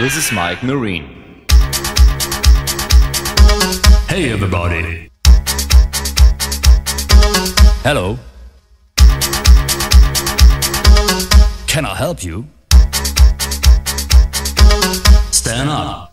This is Mike Mareen. Hey everybody. Hello. Can I help you? Stand up.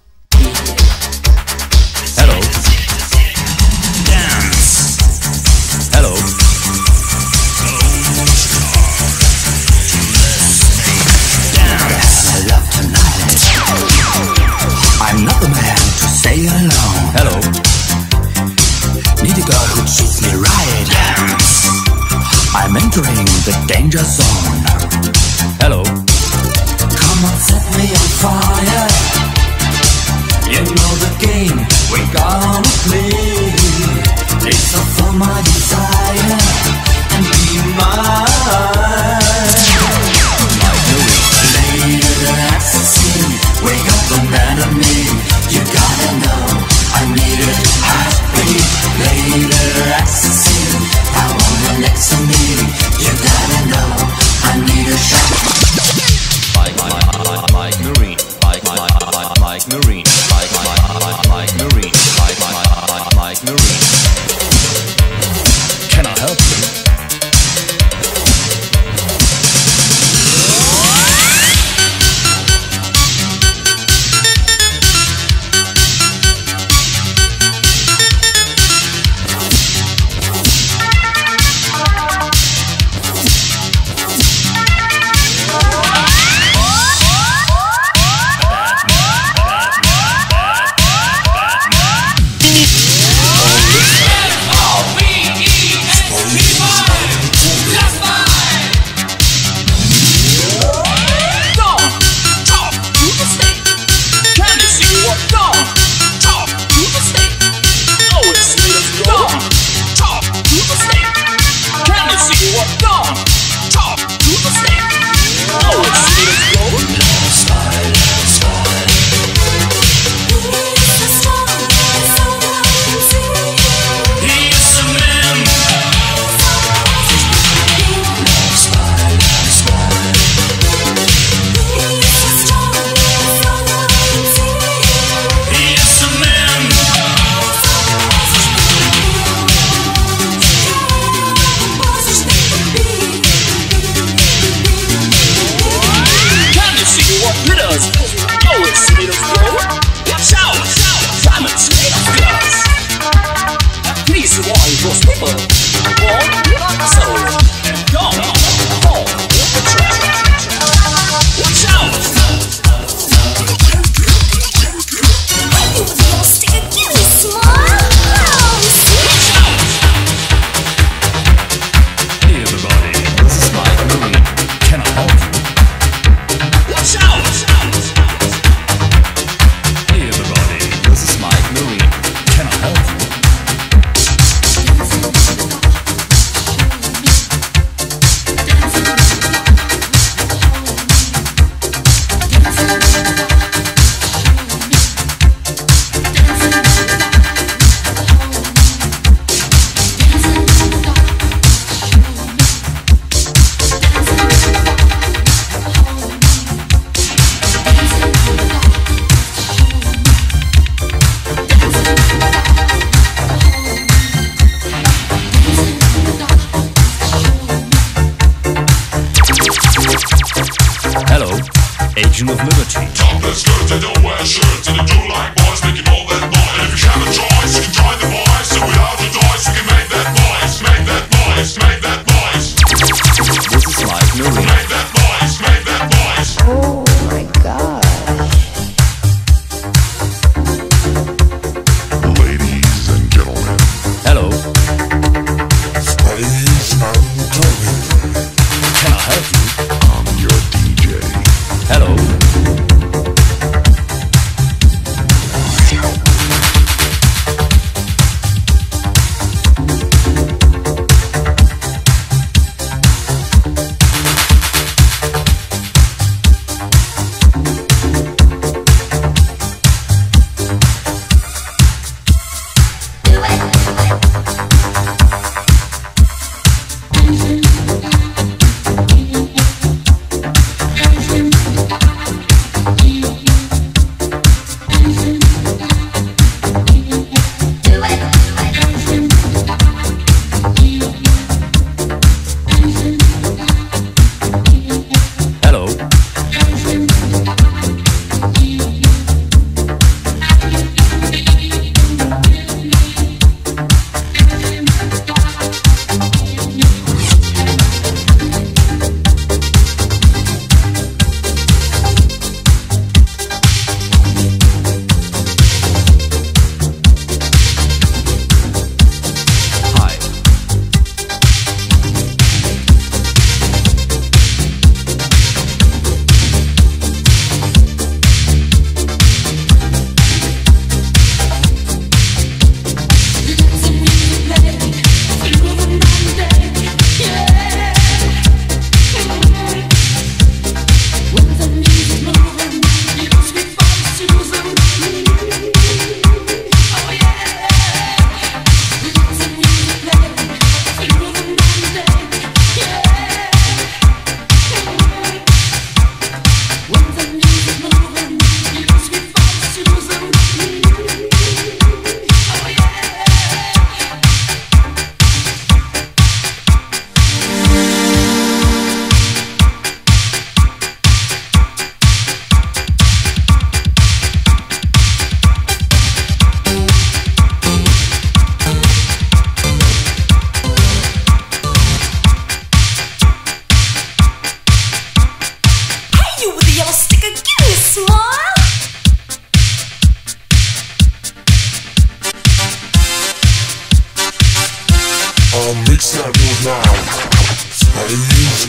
Spanish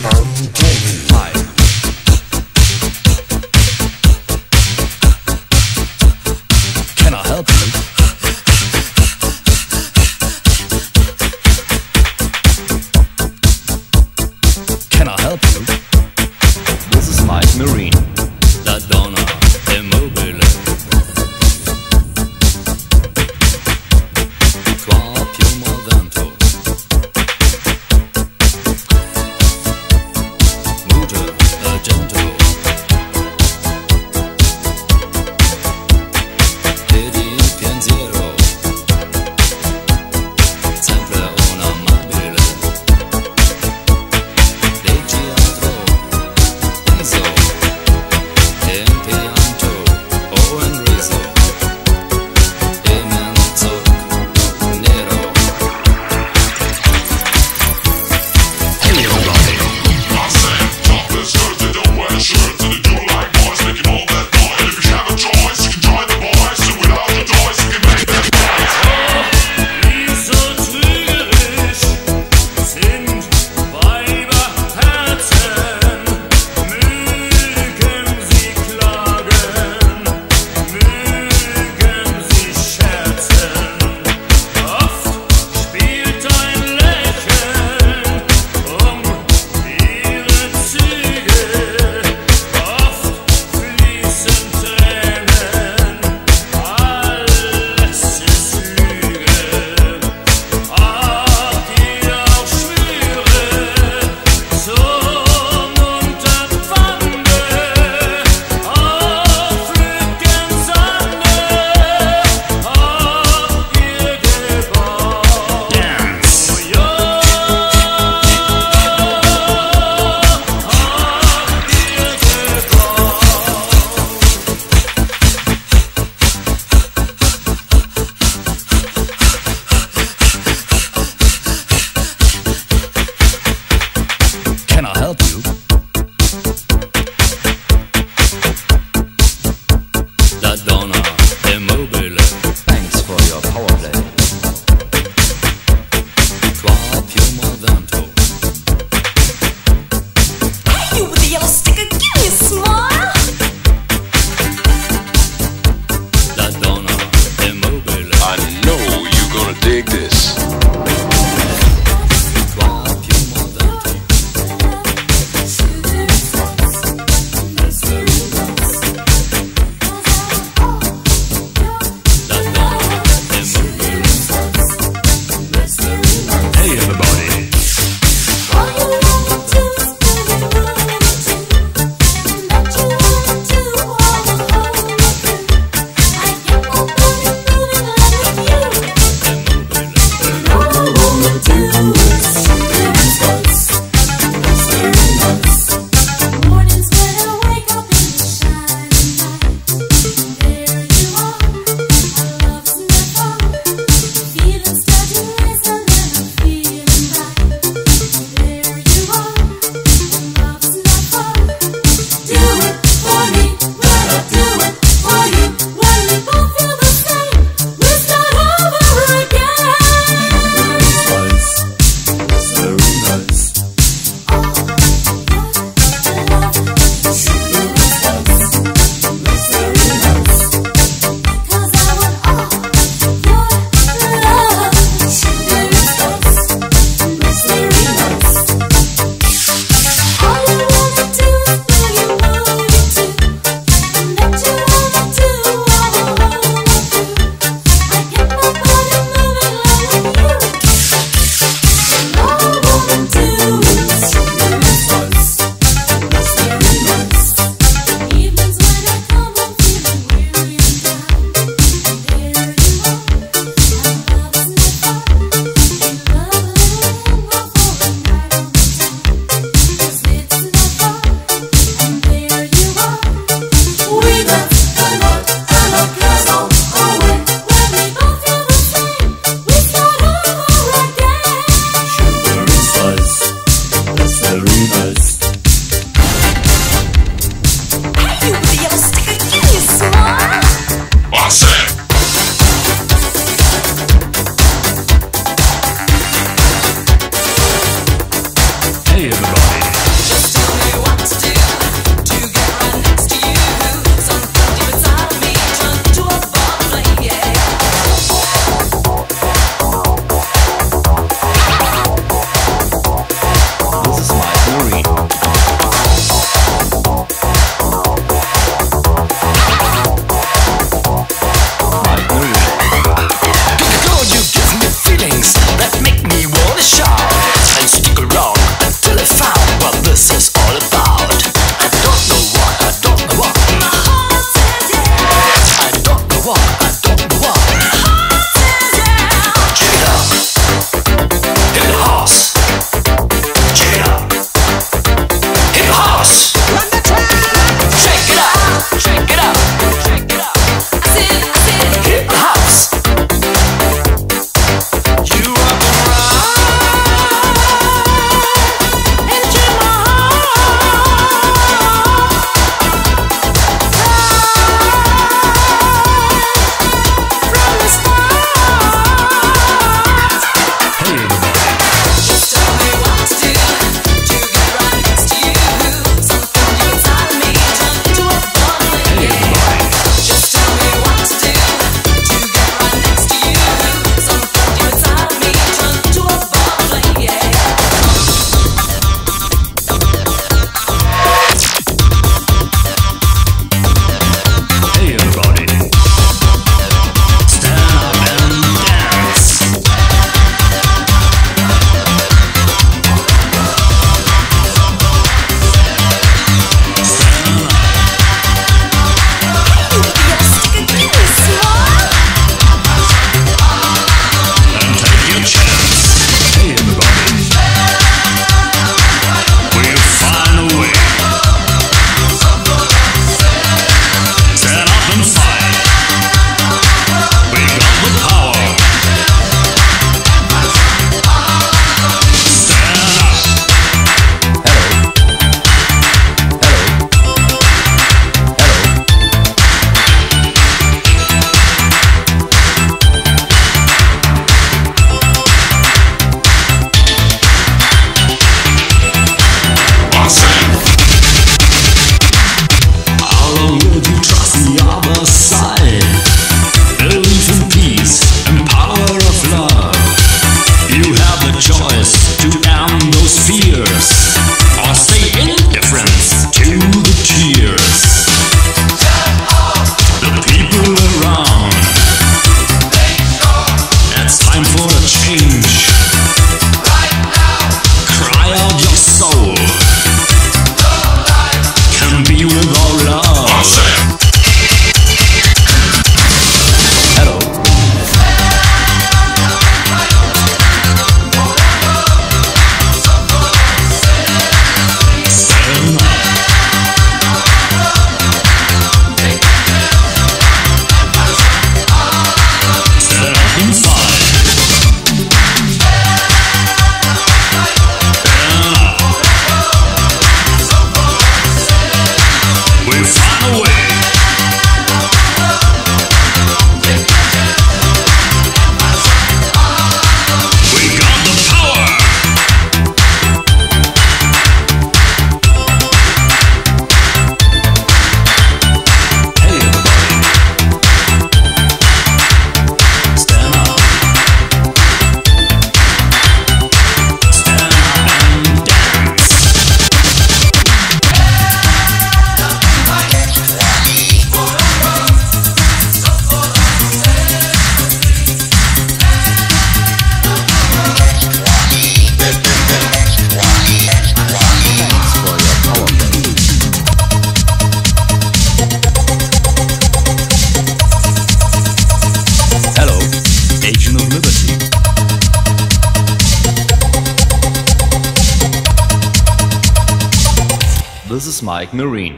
Mike Mareen.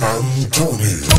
And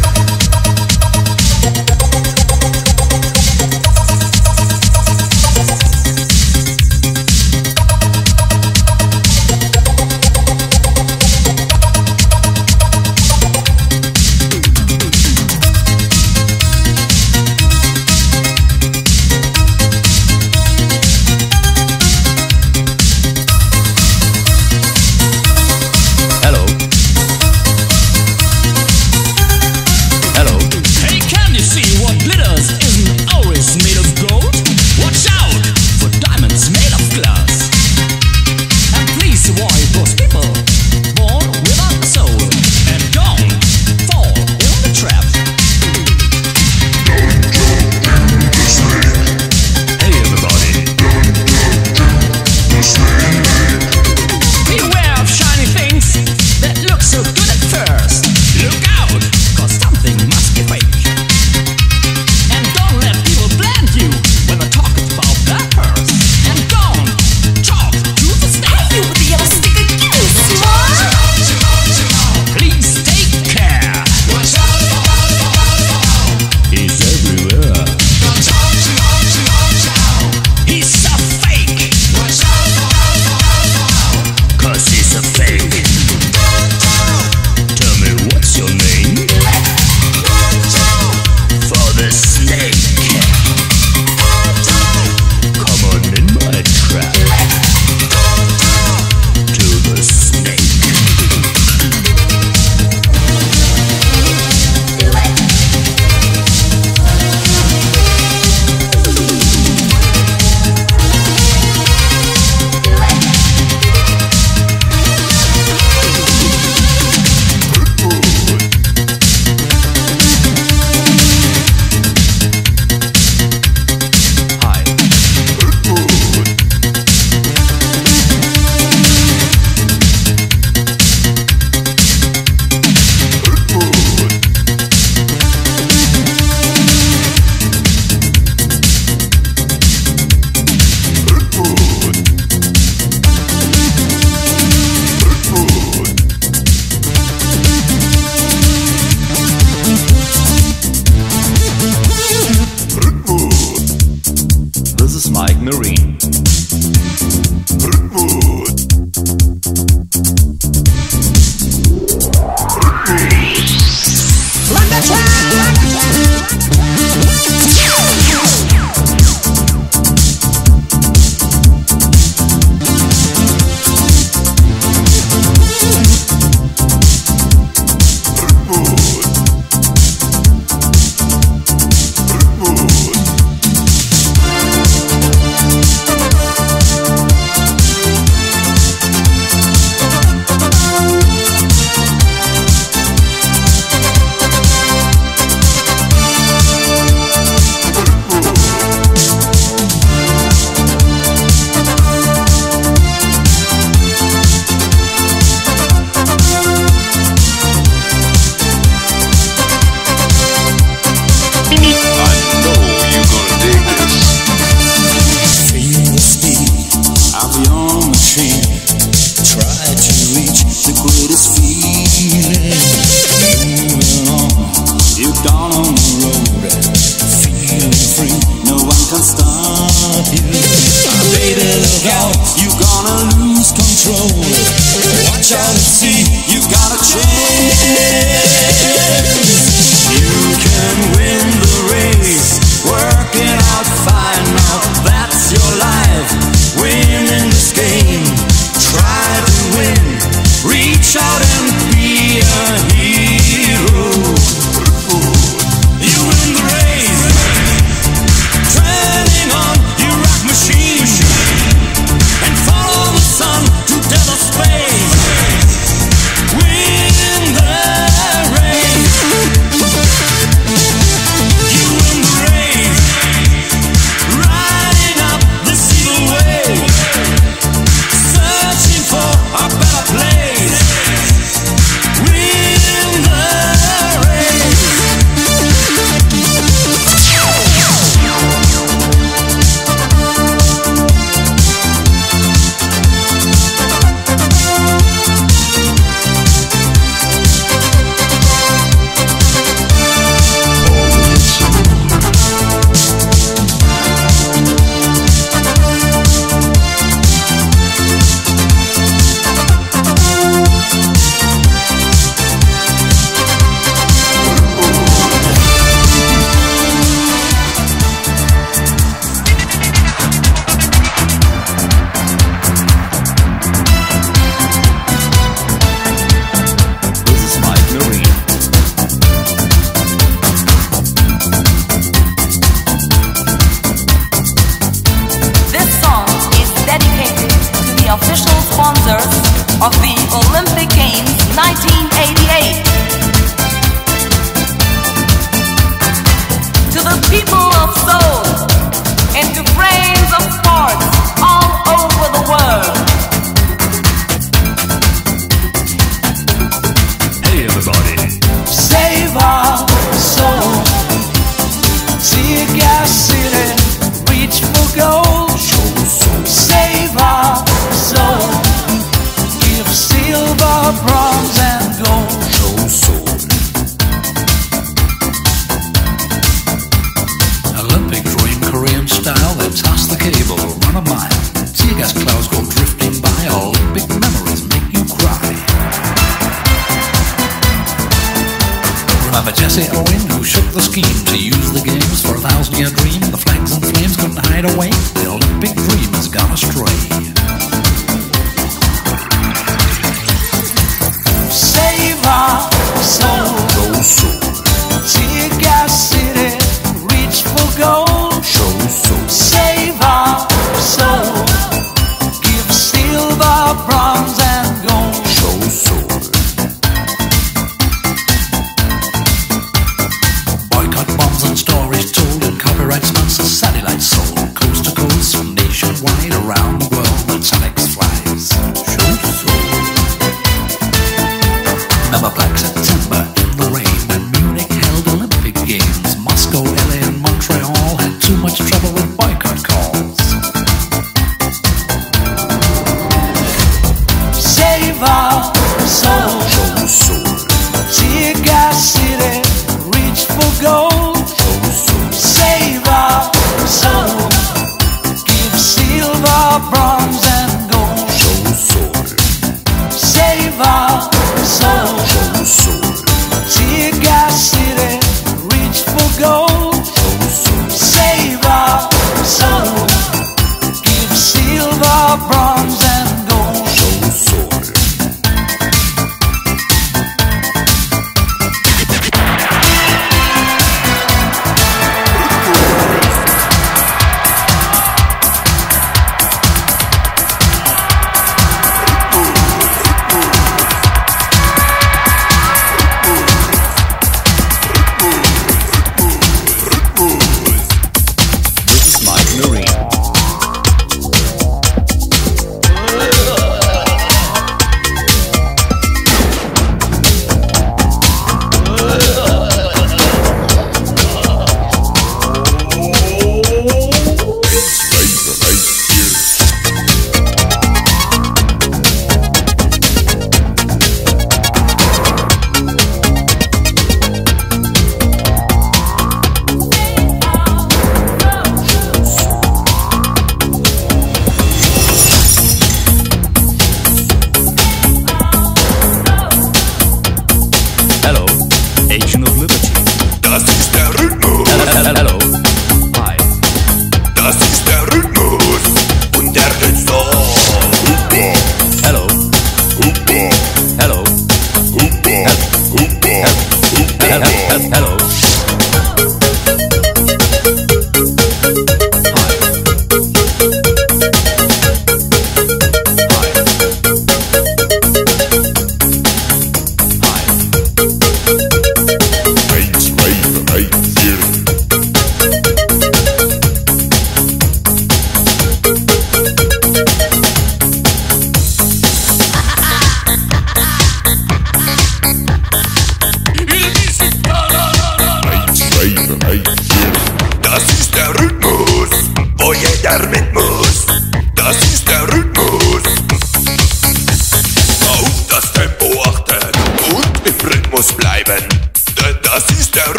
a dream. The flags and flames couldn't hide away.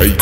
Ай,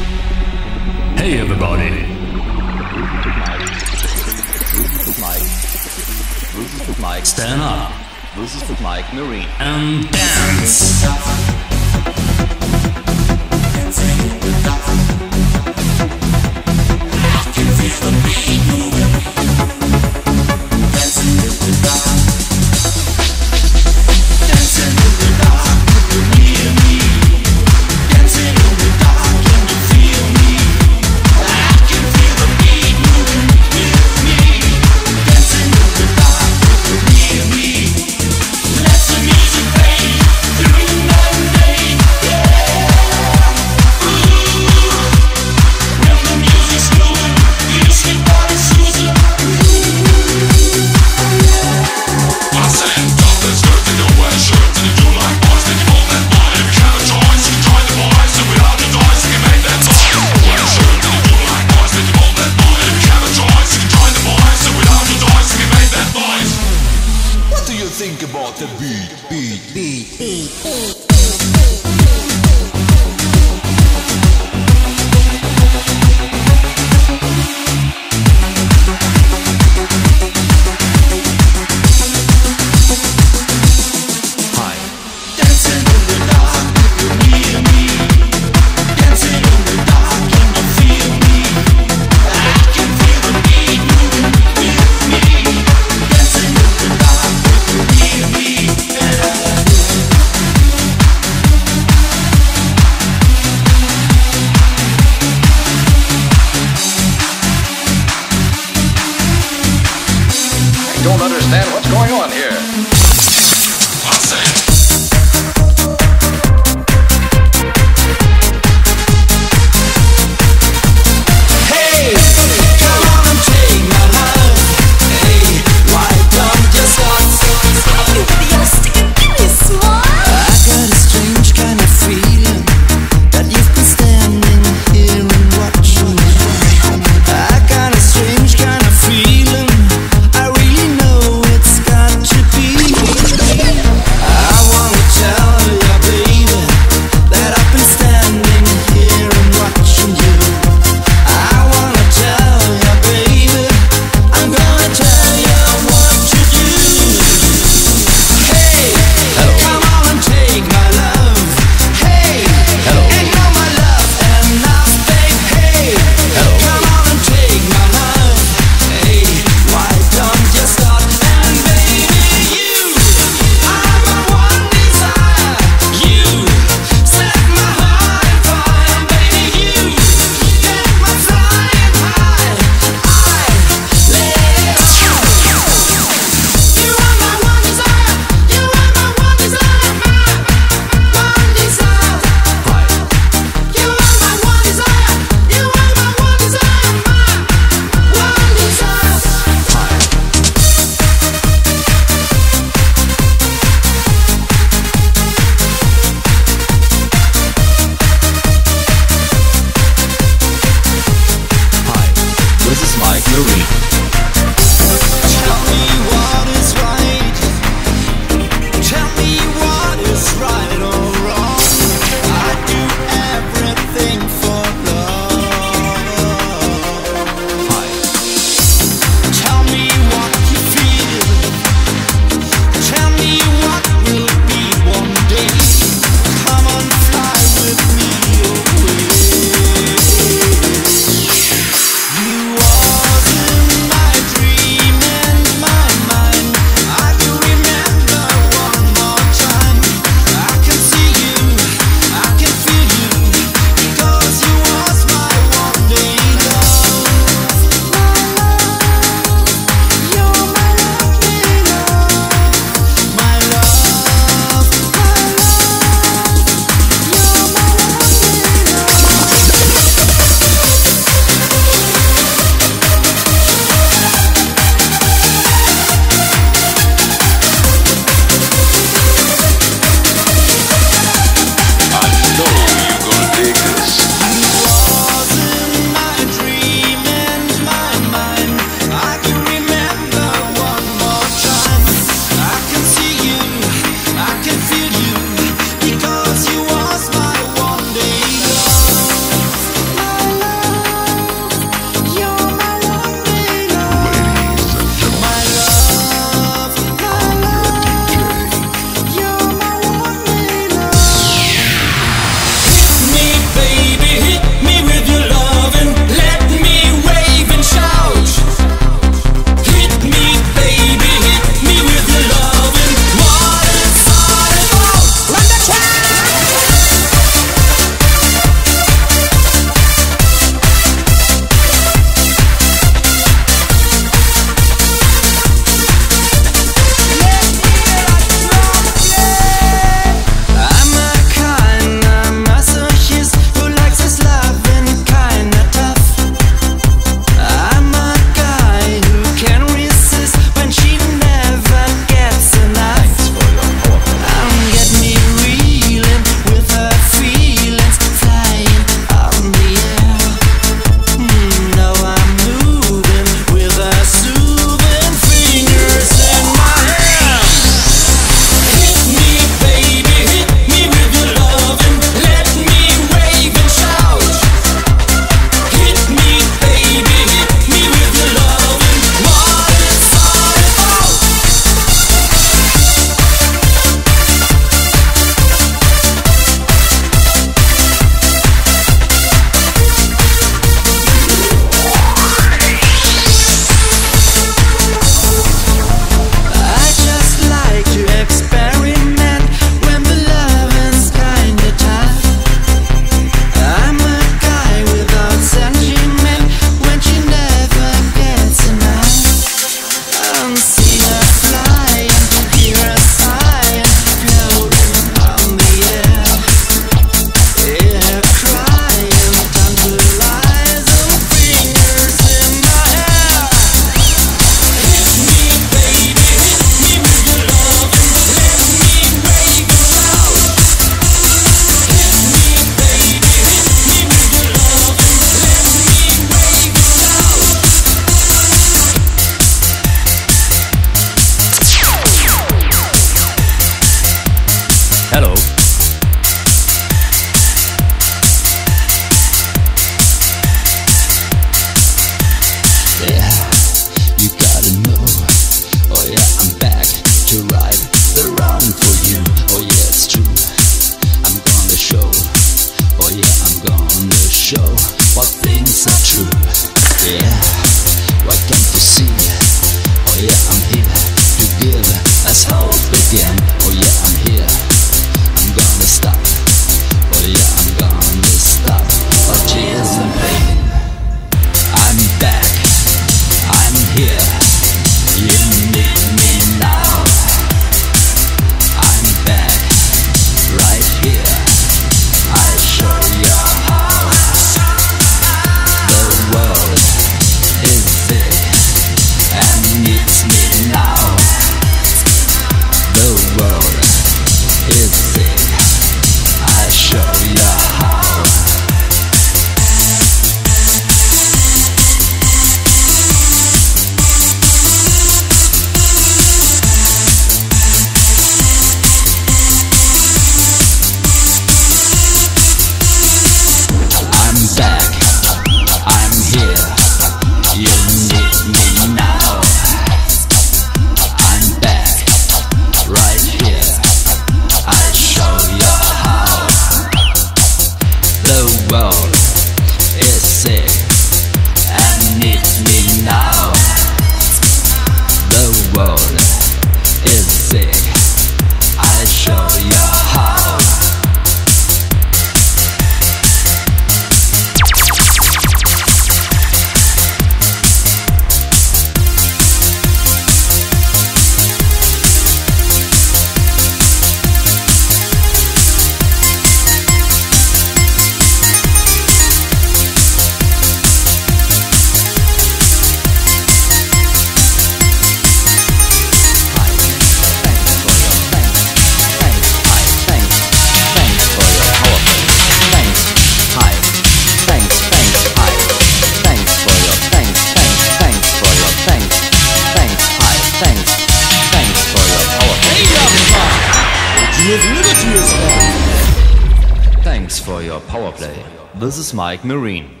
Mike Mareen.